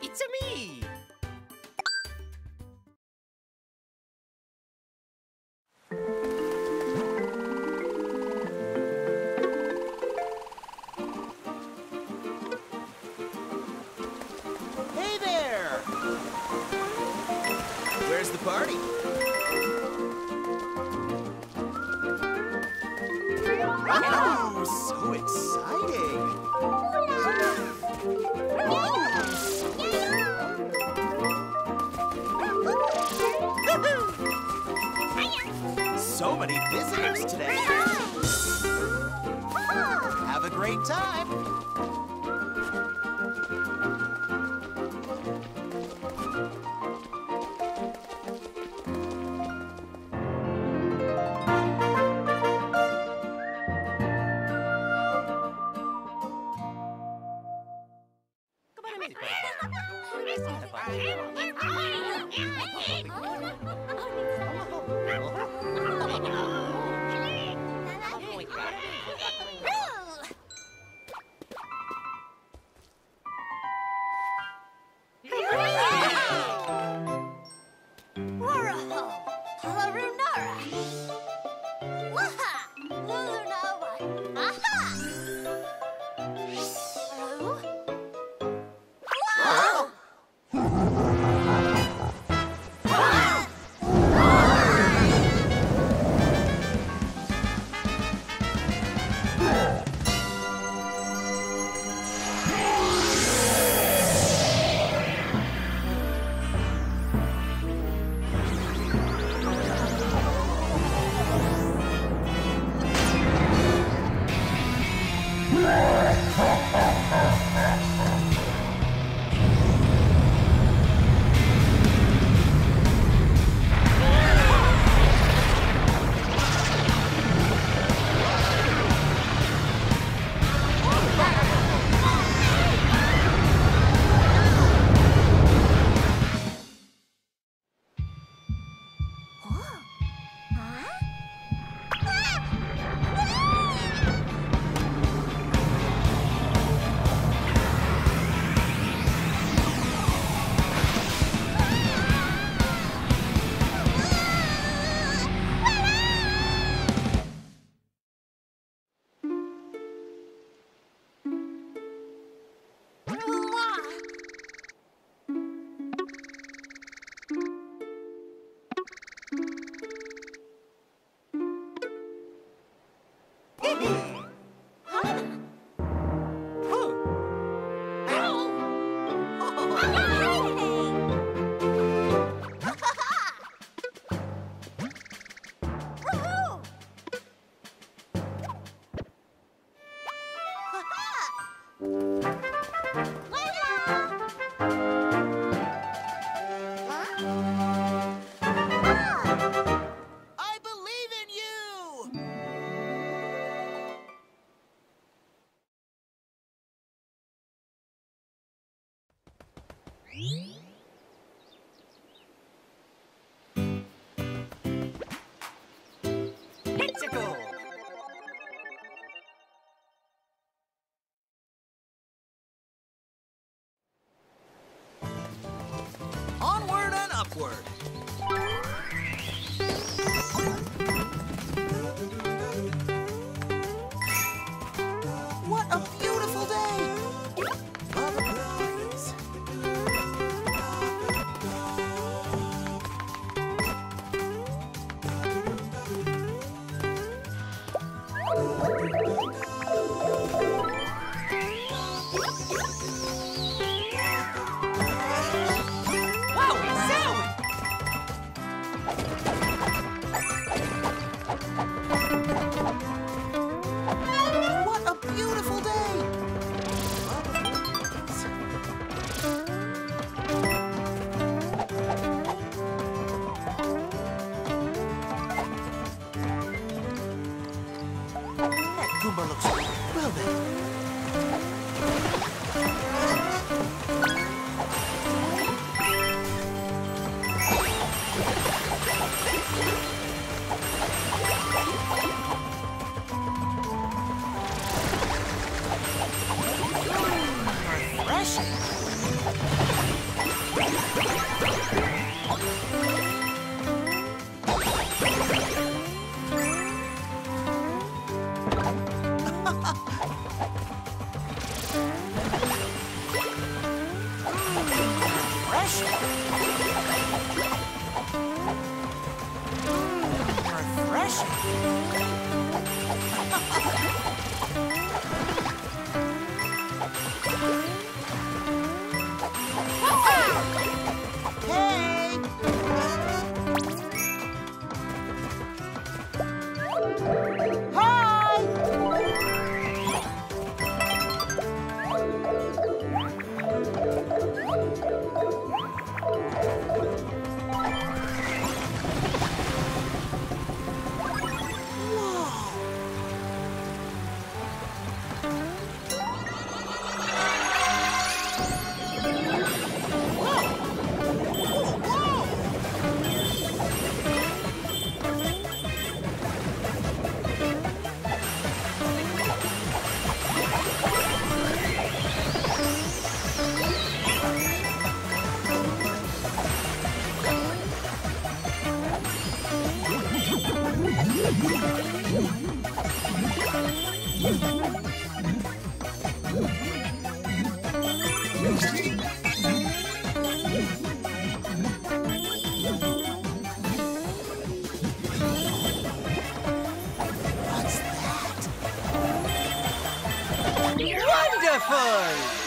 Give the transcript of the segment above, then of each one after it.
It's me! So exciting! so many visitors today. Have a great time. Thank you. That Goomba looks well bewildered. Refreshing. Wonderful!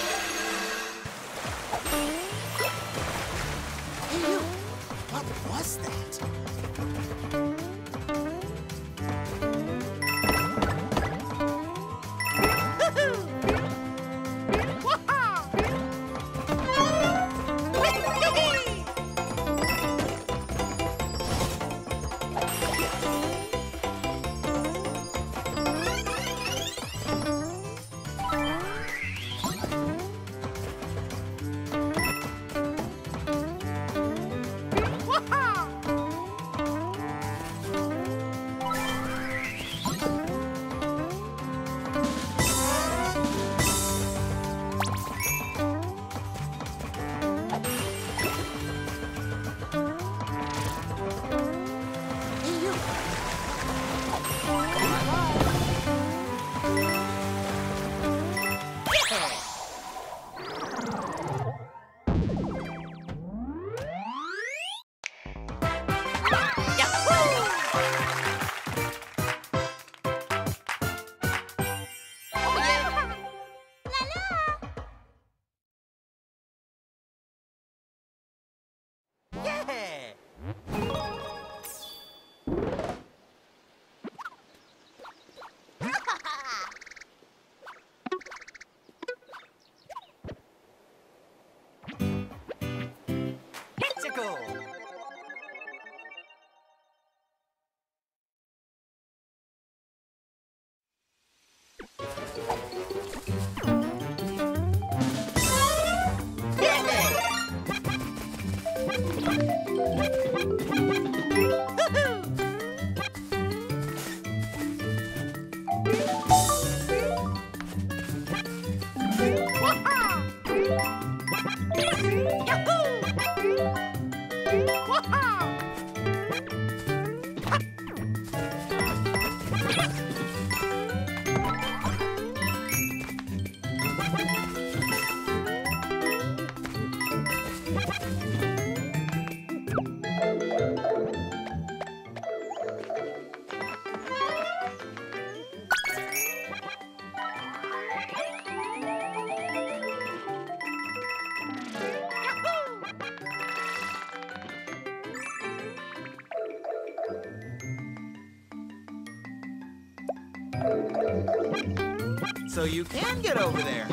So you can get over there.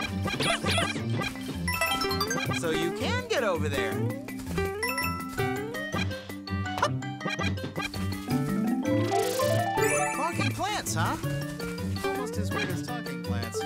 So you can get over there. Talking plants, huh? Almost as weird as talking plants.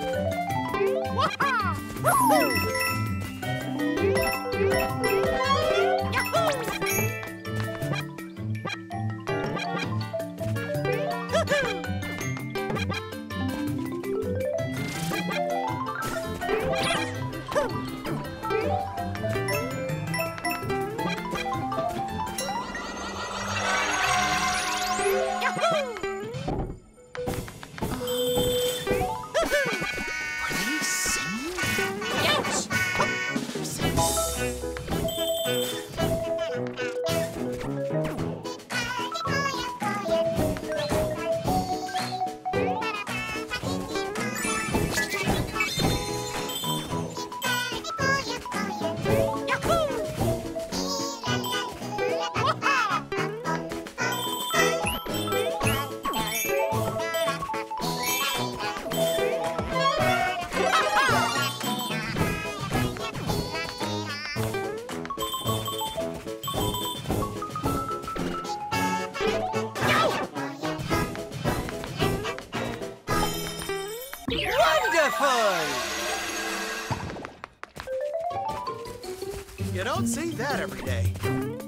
You don't see that every day.